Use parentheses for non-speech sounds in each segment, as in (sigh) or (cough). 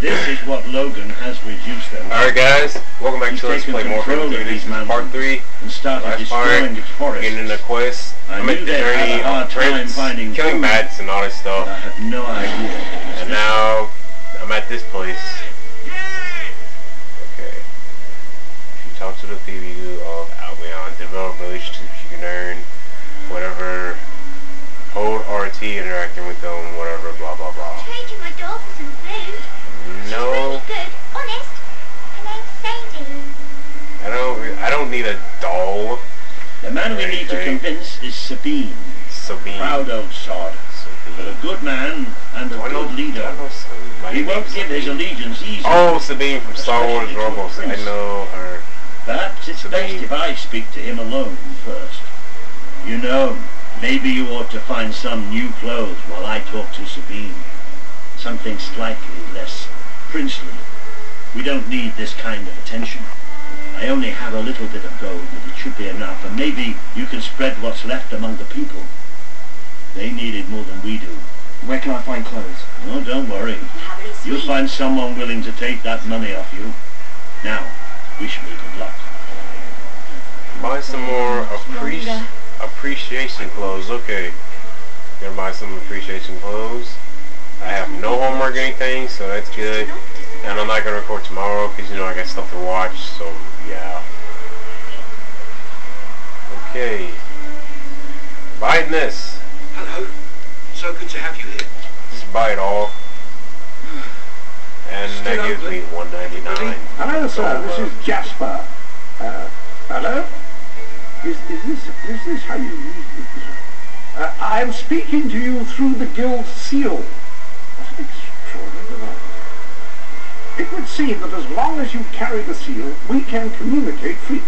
This is what Logan has reduced them. Alright guys, welcome back He's to Let's taken Play More control Call of of Duty. these part 3. and started Last part, destroying its forests. Getting in the quest. I I'm knew at the they had journey a hard of time Prince, finding killing food. bats and all this But stuff. I have no idea. And now, I'm at this place. Okay. If you talk to the thieves of Albion, develop relationships you can earn, whatever. Hold RT interacting with them, whatever, blah blah blah. Trading my dog for some food. She's No, really good, honest. Her name's Sadie. I don't. re- I don't need a doll. The man we need to Anything. convince is Sabine. Sabine. Proud old sod. But a Sabine. good man and a Do I know, good do leader. I know Sabine? My He won't give his Sabine. allegiance easily. Oh, Sabine from Star Wars Rebels. I know her. Perhaps it's best if I speak to him alone first. You know, maybe you ought to find some new clothes while I talk to Sabine. Something slightly less princely. We don't need this kind of attention. I only have a little bit of gold, but it should be enough, and maybe you can spread what's left among the people. They need it more than we do. Where can I find clothes? Oh, don't worry. You have any You'll find someone willing to take that money off you. Now, wish me good luck. Buy some more appreci appreciation clothes. Okay. Gonna buy some appreciation clothes. I have no homework or anything, so that's good. And I'm not gonna record tomorrow because you know I got stuff to watch. So yeah. Okay. Buying this. Hello. So good to have you here. Just buy it all. And that Still gives me open? 199. Hello, sir. This is Jasper. Uh, hello? Is, is this is this how you use it? Uh, I am speaking to you through the guild seal. What an extraordinary device. It would seem that as long as you carry the seal, we can communicate freely.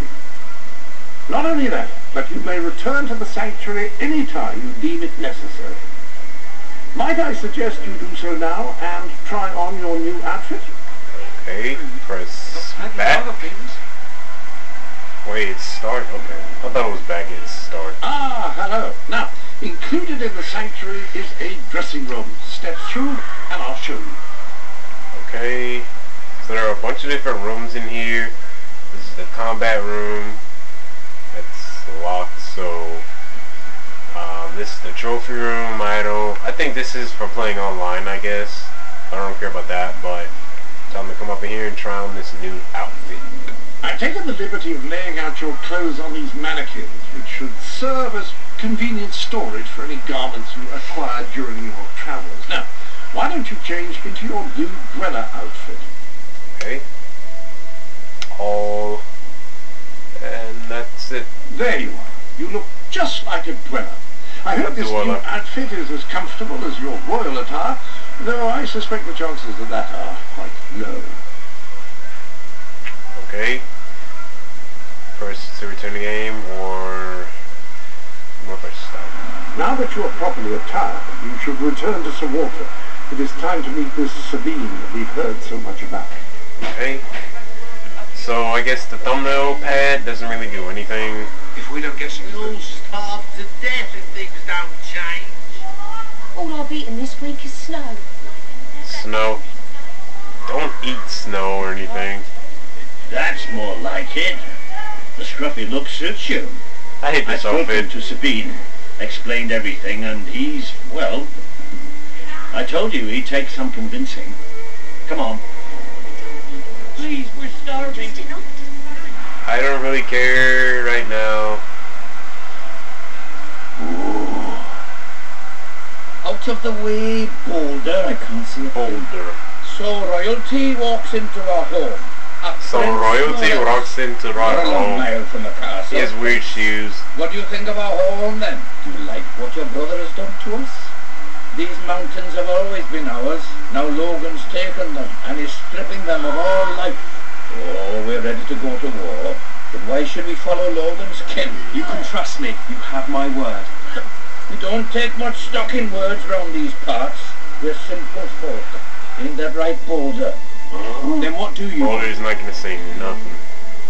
Not only that, but you may return to the sanctuary any time you deem it necessary. Might I suggest you do so now and try on your new outfit? Okay. Press back. Wait, it's start. Okay. I thought it was back. It's start. Ah, hello. Now, included in the sanctuary is a dressing room. Step through and I'll show you. Okay, so there are a bunch of different rooms in here. This is the combat room. That's locked, so this the trophy room. I don't. I think this is for playing online. I guess I don't care about that, but tell them to come up in here and try on this new outfit. I've taken the liberty of laying out your clothes on these mannequins, which should serve as convenient storage for any garments you acquired during your travels. Now, why don't you change into your new Dweller outfit? Okay, all, and that's it. There you are. You look just like a Dweller. I hope this new outfit is as comfortable as your royal attire, though I suspect the chances of that are quite low. Okay, First to return the game or if I stop? Now that you are properly attired, you should return to Sir Walter. It is time to meet this Sabine that we've heard so much about. Okay. So I guess the thumbnail pad doesn't really do anything. If we don't get some We'll all starve to death if things don't change. All I've eaten this week is snow. Snow. Don't eat snow or anything. That's more like it. The scruffy look suits you. I hate I this spoke outfit. to Sabine, explained everything, and he's, well, I told you he'd take some convincing. Come on. Please, we're starving. I don't really care right now. Out of the way, Boulder. I can't see a thing. Boulder. So royalty walks into our home. So royalty walks into our a long home. mile from the castle. He has weird shoes. What do you think of our home then? Do you like what your brother has done to us? These mountains have always been ours. Now Logan's taken them and is stripping them of all life. Oh, we're ready to go to war. But why should we follow Logan's kin? You can trust me. You have my word. We don't take much stock in words round these parts. We're simple folk. Ain't that right, Boulder? Oh. Then what do you want? Boulder's not gonna say nothing.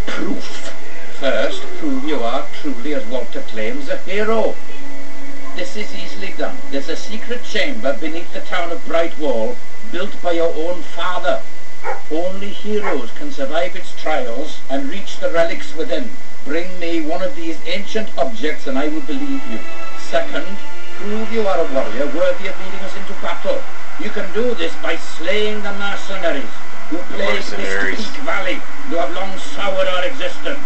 Proof. First, prove you are truly, as Walter claims, a hero. This is easily done. There's a secret chamber beneath the town of Brightwall, built by your own father. Only heroes can survive its trials and reach the relics within. Bring me one of these ancient objects and I will believe you. Second, prove you are a warrior worthy of leading us into battle. You can do this by slaying the mercenaries who plague Mistpeak Valley, who have long soured our existence.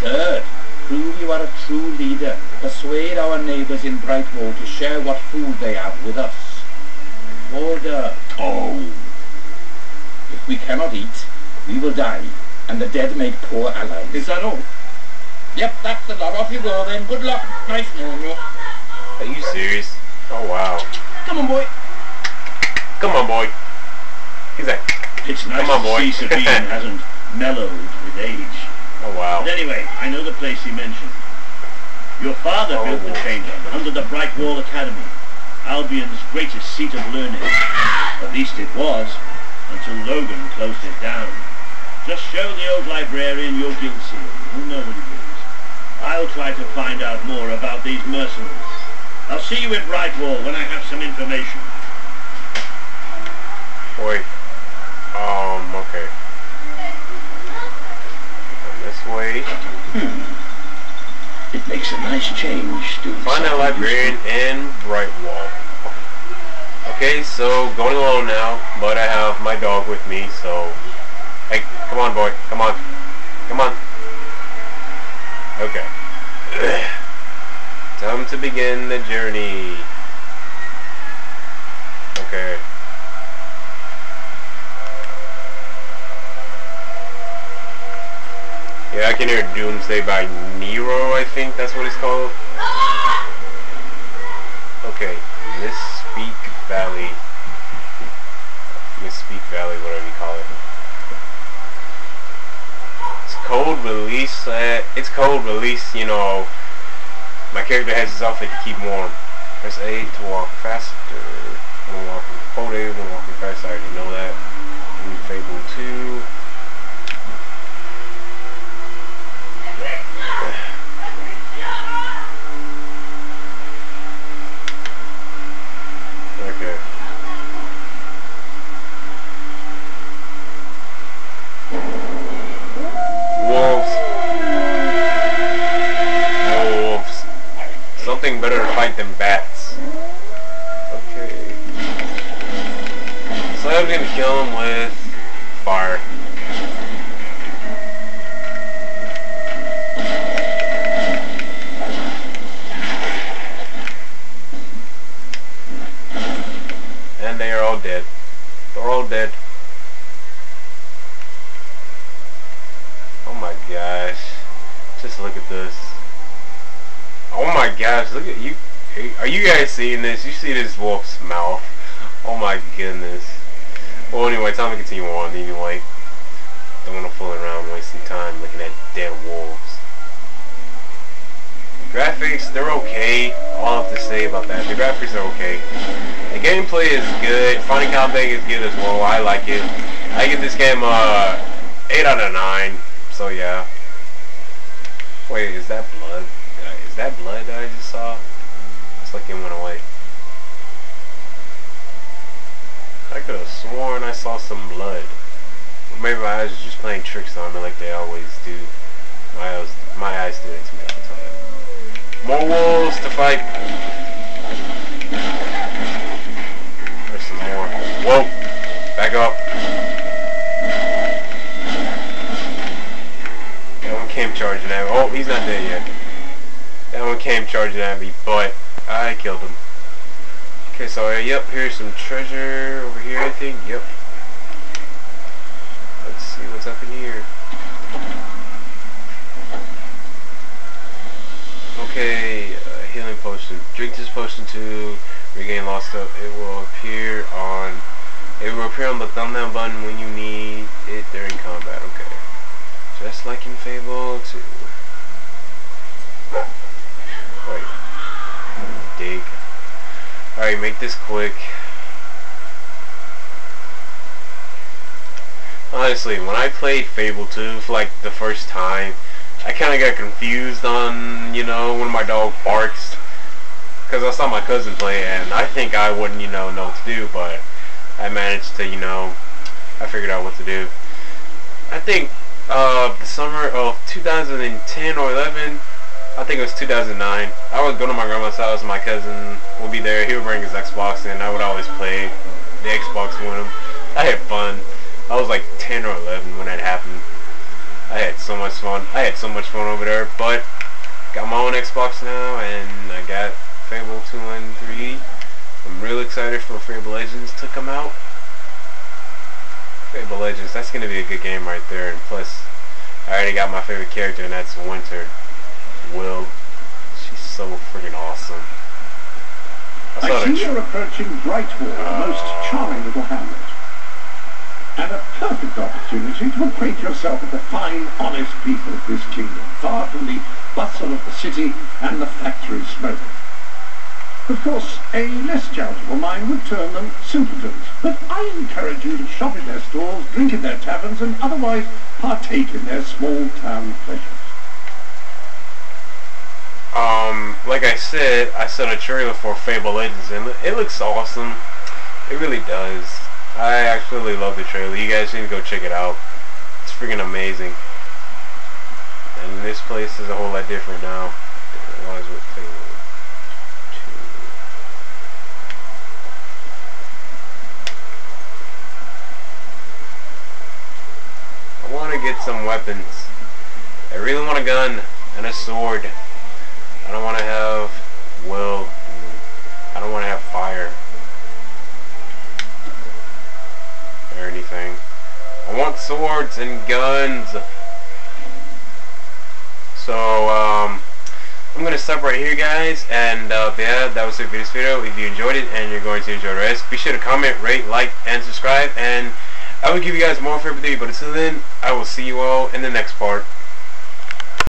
Third, prove you are a true leader. Persuade our neighbours in Brightwall to share what food they have with us. Order. Oh, If we cannot eat, we will die, and the dead make poor allies. Is that all? Yep, that's the lot. Off you go then. Good luck. Nice knowing you. Are you serious? Oh wow. Come on, boy. Come on, boy. He's like, it's nice Come on, to boy. see Sabine (laughs) hasn't mellowed with age. oh wow. But anyway, I know the place he mentioned. Your father Oh. built the oh. chamber under the Brightwall Academy, Albion's greatest seat of learning. At least it was, until Logan closed it down. Just show the old librarian your guild seal. He'll know what it is. I'll try to find out more about these mercenaries. I'll see you at Brightwall when I have some information. Wait. Um, okay. Come this way. Hmm. It makes a nice change to Find that librarian in Brightwall. Okay, so going alone now, but I have my dog with me, so... Hey, come on boy, come on. Come on. Okay. Time to begin the journey. Okay. Yeah, I can hear Doomsday by Nero, I think that's what it's called. Okay, Mistpeak Valley. Valley, whatever you call it. It's cold release. Uh, it's cold release, you know. My character has his outfit to keep warm. Press A to walk faster. When walking, hold A when walking fast. I already know that. In Fable 2. Okay. Wolves. Wolves. Something better to fight than bats. Okay. So I'm gonna kill him with fire. And they are all dead. They're all dead. Oh my gosh. Just look at this. Oh my gosh, look at you. Are you guys seeing this? You see this wolf's mouth. Oh my goodness. Well anyway, time to continue on anyway. Don't want to fool around wasting time looking at dead wolves. Graphics, they're okay. All I have to say about that. The graphics are okay. The gameplay is good. Funny combat is good as well. I like it. I give this game uh 8 out of 9. So yeah. Wait, is that blood? Is that blood that It went away. I could have sworn I saw some blood. Maybe my eyes are just playing tricks on me like they always do. My eyes, my eyes do it to me all the time. More wolves to fight. There's some more. Whoa! Back up. That one came charging at me. Oh, he's not dead yet. That one came charging at me, but I killed him. Okay, so uh, yep, here's some treasure over here, I think. Yep. Let's see what's up in here. Okay, uh, healing potion. Drink this potion to regain lost stuff. It will appear on. It will appear on the thumbnail button when you need it during combat. Okay, just like in Fable 2. Wait. Dig. Alright, make this quick. Honestly, when I played Fable 2 for like the first time, I kind of got confused on, you know, when my dog barks. Because I saw my cousin play and I think I wouldn't, you know, know what to do, but I managed to, you know, I figured out what to do. I think uh, the summer of 2010 or 11, I think it was 2009. I would go to my grandma's house. My cousin would be there. He would bring his Xbox and I would always play the Xbox with him. I had fun. I was like 10 or 11 when that happened. I had so much fun. I had so much fun over there. But got my own Xbox now and I got Fable 2 and 3. I'm real excited for Fable Legends to come out. Fable Legends, that's going to be a good game right there. And plus, I already got my favorite character and that's Winter. Will. She's so freaking awesome. I, see you're approaching Brightwall, a most charming little hamlet. And a perfect opportunity to acquaint yourself with the fine, honest people of this kingdom, far from the bustle of the city and the factory smoke. Of course, a less charitable mind would term them simpletons, but I encourage you to shop in their stores, drink in their taverns, and otherwise partake in their small town pleasures. Um, like I said, I saw a trailer for Fable Legends and it looks awesome. It really does. I actually love the trailer. You guys need to go check it out. It's freaking amazing. And this place is a whole lot different now than it was with Fable 2. I want to get some weapons. I really want a gun and a sword. I don't want to have will. I don't want to have fire or anything. I want swords and guns. So um, I'm gonna stop right here, guys. And uh, yeah, that was it for this video. If you enjoyed it and you're going to enjoy the rest, be sure to comment, rate, like, and subscribe. And I will give you guys more for every day. But until then, I will see you all in the next part.